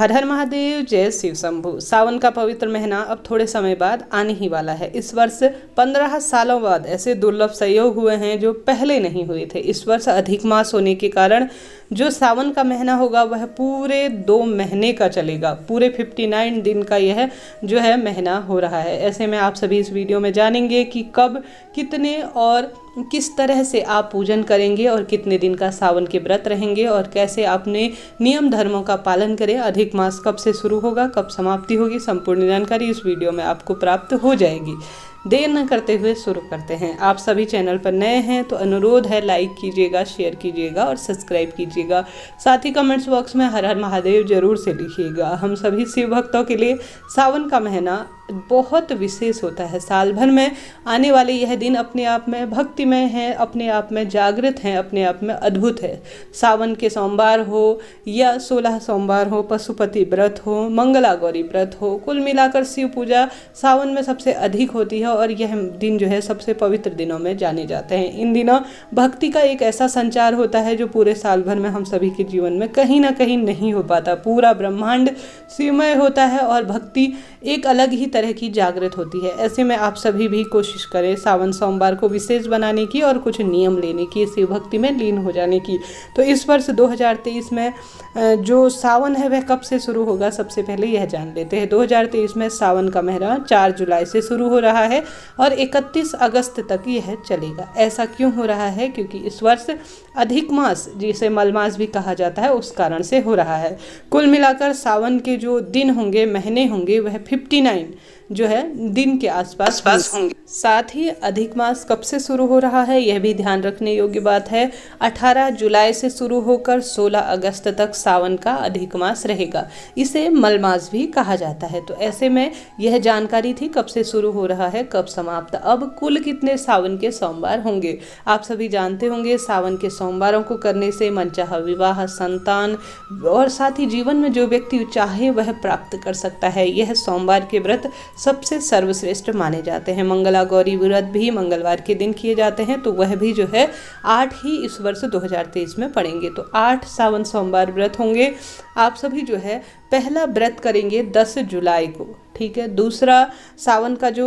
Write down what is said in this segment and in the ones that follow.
हर हर महादेव, जय शिव शंभु। सावन का पवित्र महीना अब थोड़े समय बाद आने ही वाला है। इस वर्ष पंद्रह सालों बाद ऐसे दुर्लभ संयोग हुए हैं जो पहले नहीं हुए थे। इस वर्ष अधिक मास होने के कारण जो सावन का महीना होगा, वह पूरे दो महीने का चलेगा। पूरे 59 दिन का यह जो है महीना हो रहा है। ऐसे में आप सभी इस वीडियो में जानेंगे कि कब, कितने और किस तरह से आप पूजन करेंगे और कितने दिन का सावन के व्रत रहेंगे और कैसे अपने नियम धर्मों का पालन करें। अधिक मास कब से शुरू होगा, कब समाप्ति होगी, संपूर्ण जानकारी इस वीडियो में आपको प्राप्त हो जाएगी। देर न करते हुए शुरू करते हैं। आप सभी चैनल पर नए हैं तो अनुरोध है लाइक कीजिएगा, शेयर कीजिएगा और सब्सक्राइब कीजिएगा। साथ ही कमेंट्स बॉक्स में हर हर महादेव ज़रूर से लिखिएगा। हम सभी शिव भक्तों के लिए सावन का महीना बहुत विशेष होता है। साल भर में आने वाले यह दिन अपने आप में भक्तिमय है, अपने आप में जागृत हैं, अपने आप में अद्भुत है। सावन के सोमवार हो या सोलह सोमवार हो, पशुपति व्रत हो मंगला गौरी व्रत हो, कुल मिलाकर शिव पूजा सावन में सबसे अधिक होती है और यह दिन जो है सबसे पवित्र दिनों में जाने जाते हैं। इन दिनों भक्ति का एक ऐसा संचार होता है जो पूरे साल भर में हम सभी के जीवन में कहीं ना कहीं नहीं हो पाता। पूरा ब्रह्मांड शिवमय होता है और भक्ति एक अलग ही तरह की जागृत होती है। ऐसे में आप सभी भी कोशिश करें सावन सोमवार को विशेष बनाने की और कुछ नियम लेने की, शिव भक्ति में लीन हो जाने की। तो इस वर्ष 2023 में जो सावन है वह कब से शुरू होगा, सबसे पहले यह जान लेते हैं। 2023 में सावन का महीना 4 जुलाई से शुरू हो रहा है और 31 अगस्त तक यह चलेगा। ऐसा क्यों हो रहा है? क्योंकि इस वर्ष अधिक मास, जिसे मलमास भी कहा जाता है, उस कारण से हो रहा है। कुल मिलाकर सावन के जो दिन होंगे, महीने होंगे, वह 59 जो है दिन के आसपास पास होंगे। साथ ही अधिक मास कब से शुरू हो रहा है यह भी ध्यान रखने योग्य बात है। 18 जुलाई से शुरू होकर 16 अगस्त तक सावन का अधिक मास रहेगा। इसे मलमास भी कहा जाता है। तो ऐसे में यह जानकारी थी कब से शुरू हो रहा है कब समाप्त। अब कुल कितने सावन के सोमवार होंगे? आप सभी जानते होंगे सावन के सोमवारों को करने से मनचाह विवाह संतान और साथ ही जीवन में जो व्यक्ति चाहे वह प्राप्त कर सकता है। यह सोमवार के व्रत सबसे सर्वश्रेष्ठ माने जाते हैं। मंगला गौरी व्रत भी मंगलवार के दिन किए जाते हैं तो वह भी जो है, आठ ही इस वर्ष 2023 में पड़ेंगे तो आठ सावन सोमवार व्रत होंगे। आप सभी जो है पहला व्रत करेंगे 10 जुलाई को, ठीक है? दूसरा सावन का जो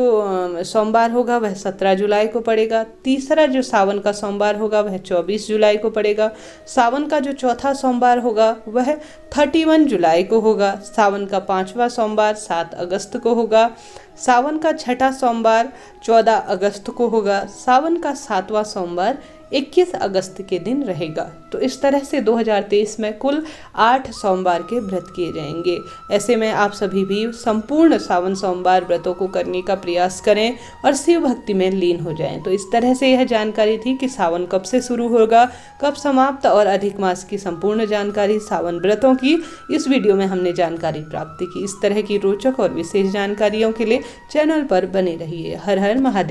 सोमवार होगा वह 17 जुलाई को पड़ेगा। तीसरा जो सावन का सोमवार होगा वह 24 जुलाई को पड़ेगा। सावन का जो चौथा सोमवार होगा वह 31 जुलाई को होगा। सावन का पांचवा सोमवार 7 अगस्त को होगा। सावन का छठा सोमवार 14 अगस्त को होगा। सावन का सातवां सोमवार 21 अगस्त के दिन रहेगा। तो इस तरह से 2023 में कुल आठ सोमवार के व्रत किए जाएँगे। ऐसे में आप सभी भी संपूर्ण सावन सोमवार व्रतों को करने का प्रयास करें और शिव भक्ति में लीन हो जाएँ। तो इस तरह से यह जानकारी थी कि सावन कब से शुरू होगा, कब समाप्त और अधिक मास की संपूर्ण जानकारी सावन व्रतों की। इस वीडियो में हमने जानकारी प्राप्त की। इस तरह की रोचक और विशेष जानकारियों के लिए चैनल पर बने रहिए। हर हर महादेव।